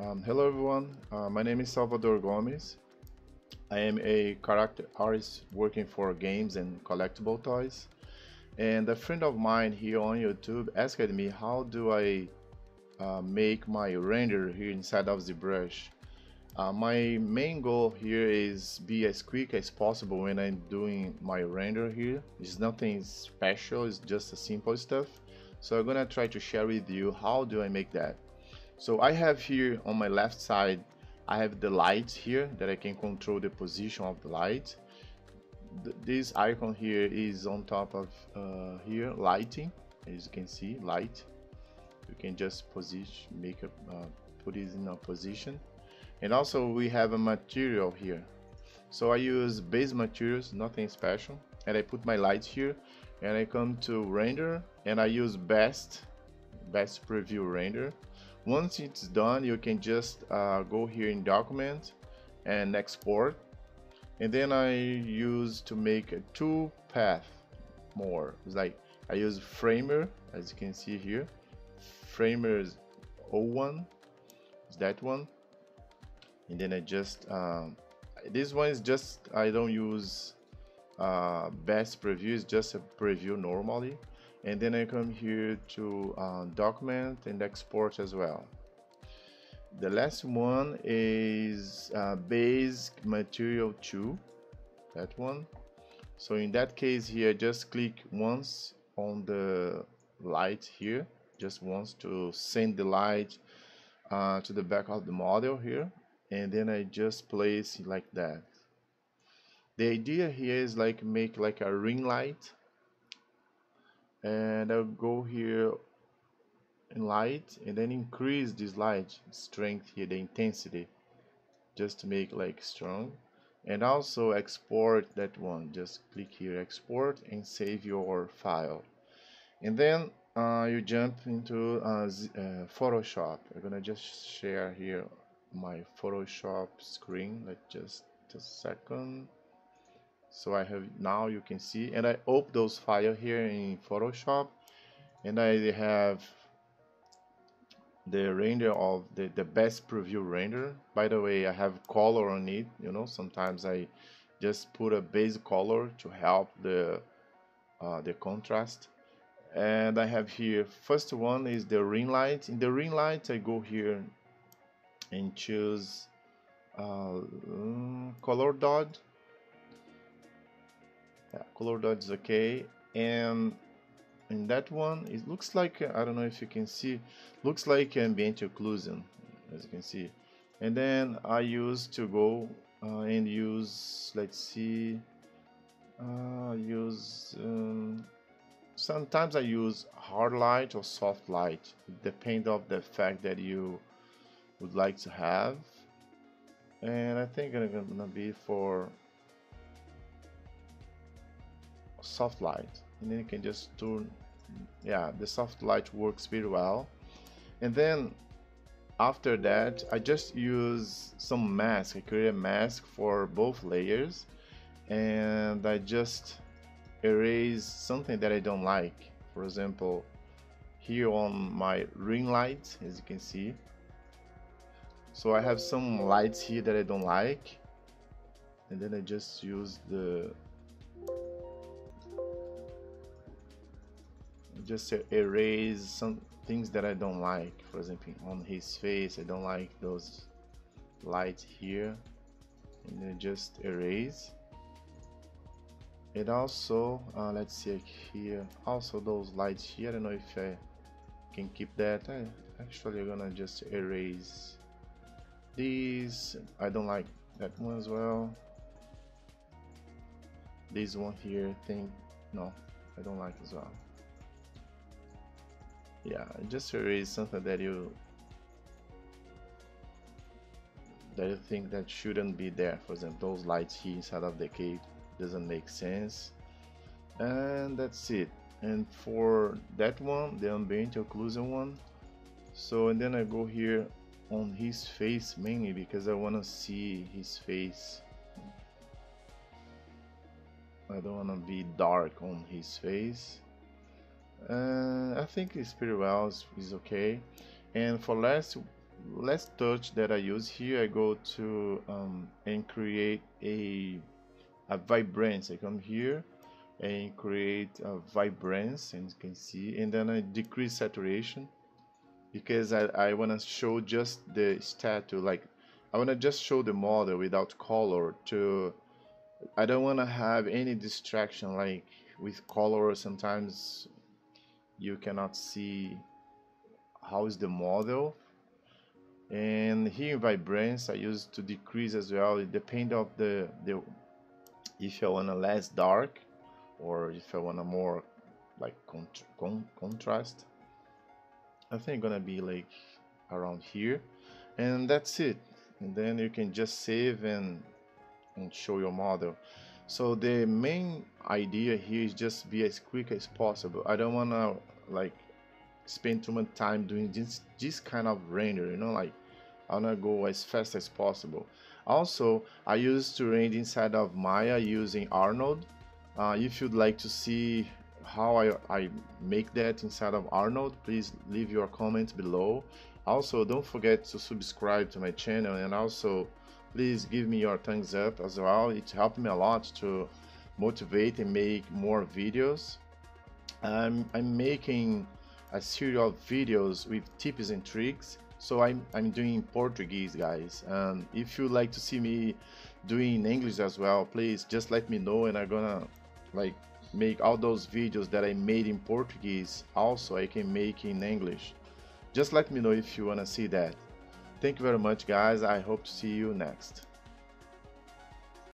Um, hello everyone, uh, my name is Salvador Gomes. I am a character artist working for games and collectible toys. And a friend of mine here on YouTube asked me how do I uh, make my render here inside of ZBrush. Uh, my main goal here is be as quick as possible when I'm doing my render here. It's nothing special, it's just a simple stuff. So I'm gonna try to share with you how do I make that. So I have here on my left side, I have the light here that I can control the position of the light. Th this icon here is on top of uh, here, lighting, as you can see, light. You can just position, make a, uh, put it in a position. And also we have a material here. So I use base materials, nothing special. And I put my light here and I come to render and I use best, best preview render once it's done, you can just uh, go here in document and export. And then I use to make a two path more. It's like I use Framer, as you can see here. Framer is 01, is that one. And then I just, um, this one is just, I don't use uh, best preview, it's just a preview normally and then I come here to uh, document and export as well. The last one is uh, material 2 that one. So in that case here just click once on the light here just once to send the light uh, to the back of the model here. And then I just place like that. The idea here is like make like a ring light and I'll go here in light and then increase this light strength here the intensity just to make like strong. And also export that one. Just click here export and save your file. And then uh, you jump into uh, uh, Photoshop. I'm gonna just share here my Photoshop screen like just a second so I have now you can see and I open those file here in Photoshop and I have the render of the, the best preview render. By the way I have color on it you know sometimes I just put a base color to help the uh, the contrast. And I have here first one is the ring light. In the ring light I go here and choose uh, color dodge yeah, color dodge is okay. And in that one it looks like I don't know if you can see looks like ambient occlusion as you can see. And then I use to go uh, and use let's see uh, use um, sometimes I use hard light or soft light it depends of the effect that you would like to have. And I think it's gonna be for soft light. And then you can just turn yeah the soft light works very well. And then after that I just use some mask. I create a mask for both layers. And I just erase something that I don't like. For example here on my ring light as you can see. So I have some lights here that I don't like. And then I just use the just erase some things that I don't like. For example on his face I don't like those lights here. And then just erase. And also uh, let's see here. Also those lights here I don't know if I can keep that. I actually gonna just erase these. I don't like that one as well. This one here thing no I don't like as well yeah just erase something that you that you think that shouldn't be there. For example those lights here inside of the cave doesn't make sense. And that's it. And for that one the ambient occlusion one. So and then I go here on his face mainly because I want to see his face. I don't want to be dark on his face uh, I think it's pretty well, it's okay. And for last last touch that I use here I go to um, and create a a vibrance I come here and create a vibrance and you can see and then I decrease saturation because I, I want to show just the statue like I want to just show the model without color to I don't want to have any distraction like with color sometimes you cannot see how is the model. And here in vibrance I use to decrease as well. It depends of the, the if I want a less dark or if I want a more like cont con contrast I think gonna be like around here. And that's it. And then you can just save and and show your model so the main idea here is just be as quick as possible. I don't want to like spend too much time doing this this kind of render you know like I want to go as fast as possible. Also I used to render inside of Maya using Arnold. Uh, if you'd like to see how I, I make that inside of Arnold please leave your comment below. Also don't forget to subscribe to my channel and also please give me your thumbs up as well. It helped me a lot to motivate and make more videos. I'm, I'm making a series of videos with tips and tricks. So I'm, I'm doing Portuguese guys. And if you like to see me doing English as well please just let me know and I'm gonna like make all those videos that I made in Portuguese also I can make in English. Just let me know if you want to see that. Thank you very much guys. I hope to see you next.